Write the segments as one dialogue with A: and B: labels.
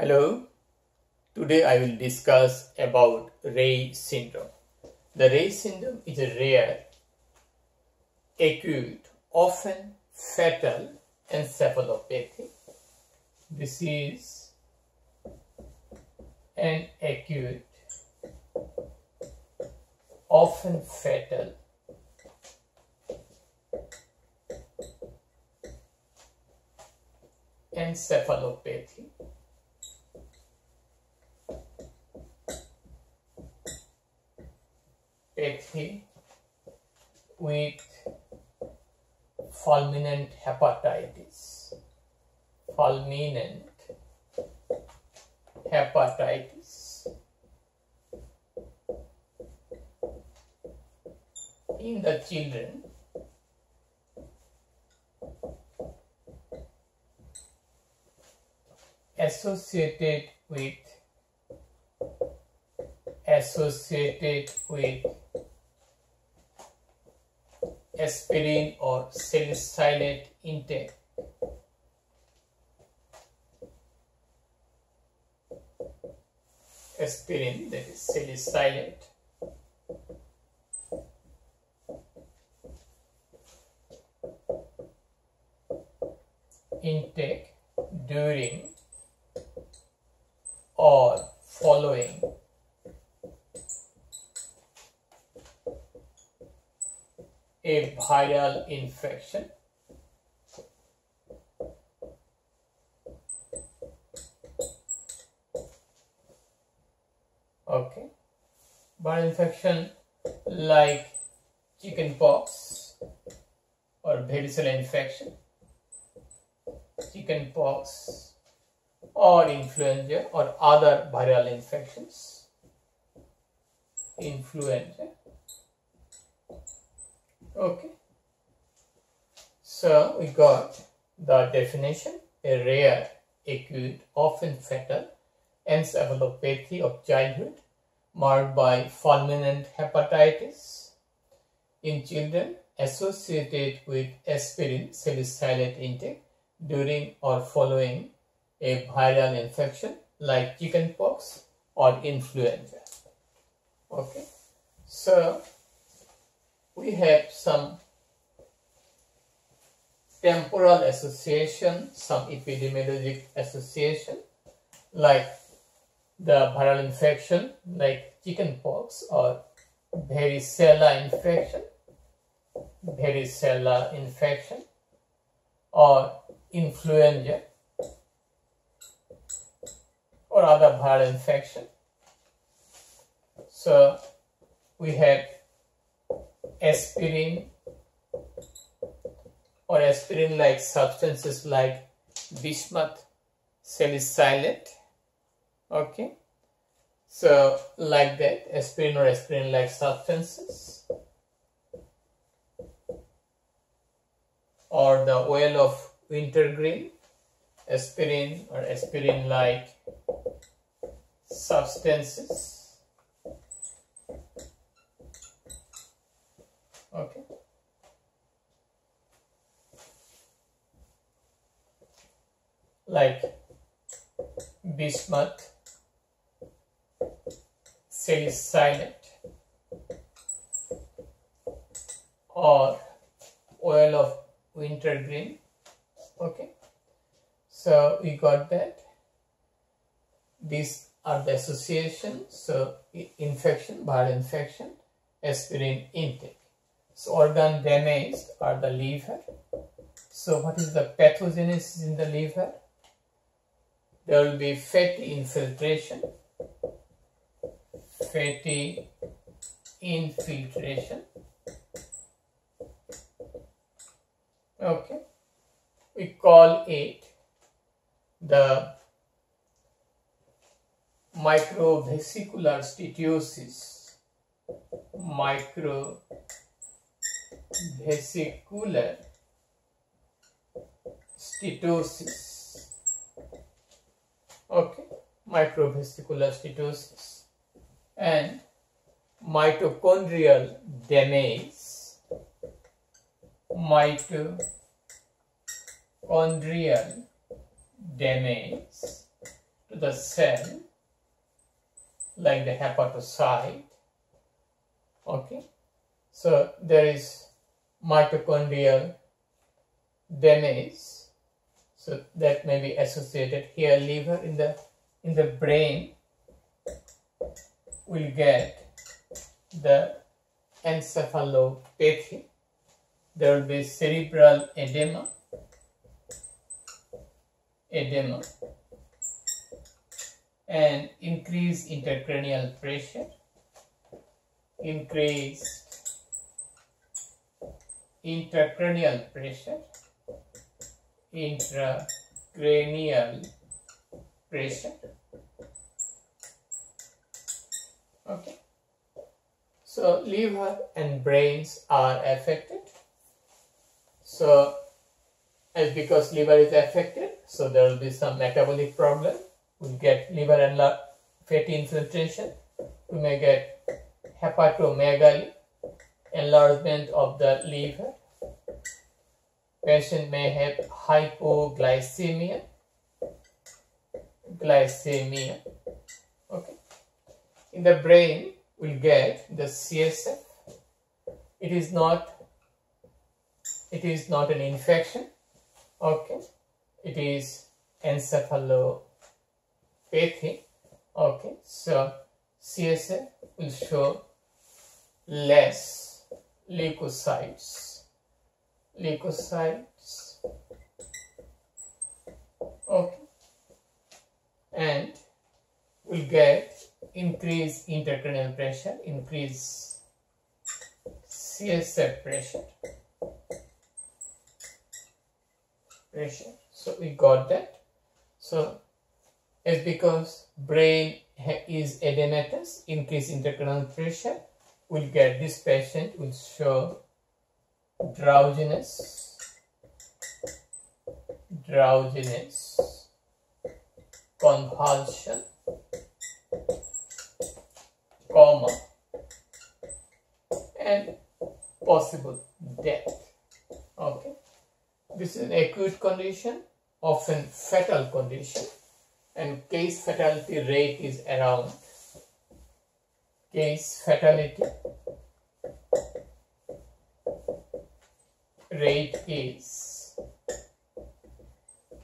A: Hello, today I will discuss about Reye syndrome. The Reye syndrome is a rare, acute, often fatal encephalopathy. This is an acute, often fatal encephalopathy with fulminant hepatitis. Fulminant hepatitis. In the children associated with associated with aspirin or salicylate intake. Aspirin that is salicylate intake during or following a viral infection. Okay. Viral infection like chickenpox or varicella infection chickenpox or influenza or other viral infections influenza okay. So we got the definition a rare acute often fatal encephalopathy of childhood marked by fulminant hepatitis in children associated with aspirin salicylate intake during or following a viral infection like chickenpox or influenza. Okay. So we have some temporal association, some epidemiologic association, like the viral infection, like chickenpox or varicella infection, varicella infection, or influenza, or other viral infection. So we have aspirin or aspirin like substances like bismuth salicylate okay? So like that aspirin or aspirin like substances. Or the oil of wintergreen aspirin or aspirin like substances okay like bismuth salicylate or oil of wintergreen okay so we got that these are the associations so infection viral infection aspirin intake so organ damaged are the liver. So what is the pathogenesis in the liver? There will be fatty infiltration, fatty infiltration. Okay, we call it the microvesicular steatosis, micro vesicular steatosis okay. Microvesicular steatosis and mitochondrial damage. Mitochondrial damage to the cell like the hepatocyte. Okay. So there is mitochondrial damage so that may be associated here. Liver in the in the brain will get the encephalopathy. There will be cerebral edema. Edema. And increase intracranial pressure. Increased intracranial pressure intracranial pressure okay. So liver and brains are affected. So as because liver is affected so there will be some metabolic problem. We'll get liver and fatty infiltration. We may get hepatomegaly enlargement of the liver patient may have hypoglycemia. Glycemia. Okay. In the brain we'll get the CSF it is not it is not an infection. Okay. It is encephalopathy. Okay. So CSF will show less leukocytes leukocytes okay. And we'll get increase intracranial pressure increase CSF pressure. Pressure. So we got that. So it's because brain is edematous increase intracranial pressure. We'll get this patient will show drowsiness. Drowsiness. Convulsion. Coma. And possible death. Okay. This is an acute condition often fatal condition and case fatality rate is around. Case fatality rate is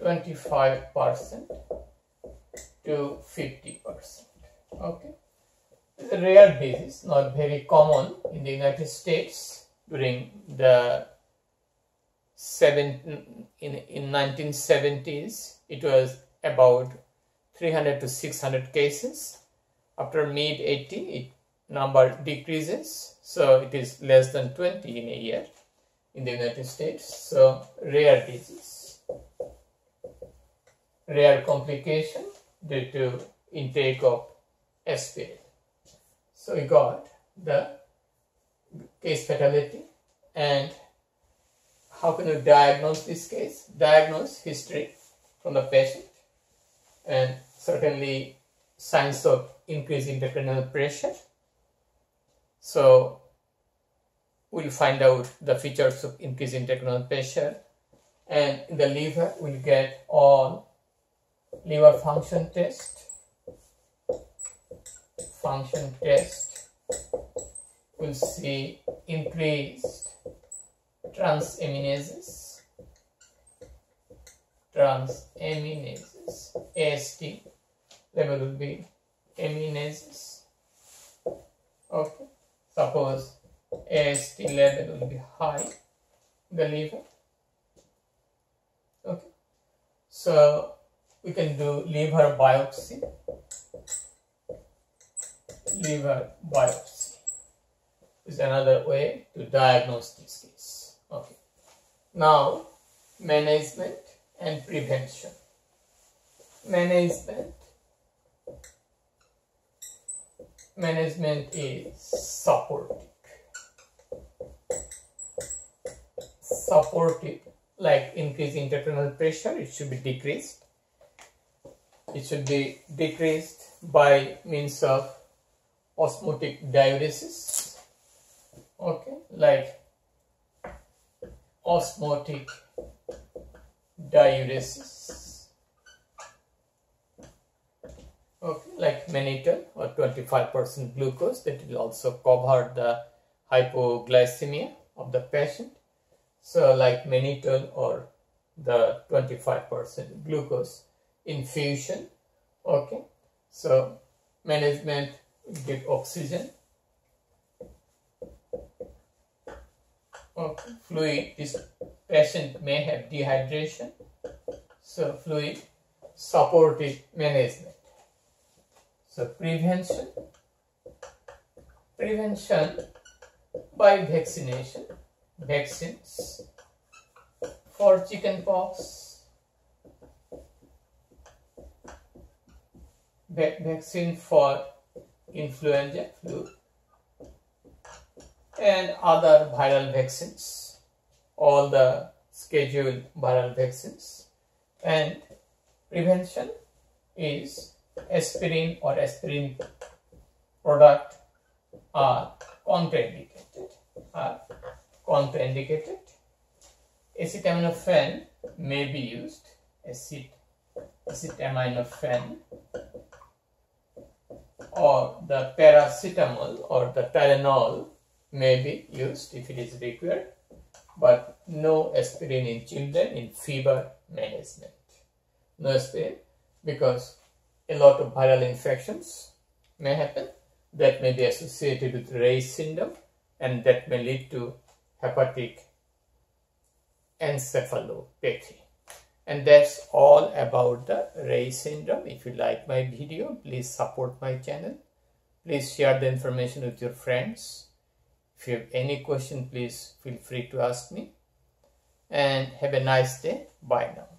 A: 25% to 50%. Okay. It's a rare disease, not very common in the United States during the seven in, in 1970s it was about 300 to 600 cases after mid 80 it number decreases so it is less than 20 in a year in the United States. So rare disease, rare complication due to intake of aspirin. So we got the case fatality and how can you diagnose this case? Diagnose history from the patient and certainly signs of increased intracranial pressure. So we'll find out the features of increased intracranial pressure and in the liver we'll get all liver function test function test. We'll see increased transaminases transaminases AST level will be aminases okay. Suppose AST level will be high the liver okay. So we can do liver biopsy. Liver biopsy is another way to diagnose this case. Okay. Now management and prevention. Management. Management is supportive supportive like increase intracranial pressure it should be decreased. It should be decreased by means of osmotic diuresis. Okay like osmotic diuresis. Okay like mannitol or 25% glucose that will also cover the hypoglycemia of the patient so like mannitol or the 25% glucose infusion okay? So management give oxygen. Okay fluid this patient may have dehydration. So fluid supportive management. So prevention. Prevention by vaccination vaccines for chickenpox, vaccine for influenza flu, and other viral vaccines, all the scheduled viral vaccines. And prevention is aspirin or aspirin product are contraindicated, are contraindicated acetaminophen may be used. Acid acetaminophen. Or the paracetamol or the Tylenol may be used if it is required but no aspirin in children in fever management. No aspirin because a lot of viral infections may happen that may be associated with Reye's syndrome and that may lead to hepatic encephalopathy. And that's all about the Reye syndrome. If you like my video, please support my channel. Please share the information with your friends. If you have any question, please feel free to ask me. And have a nice day. Bye now.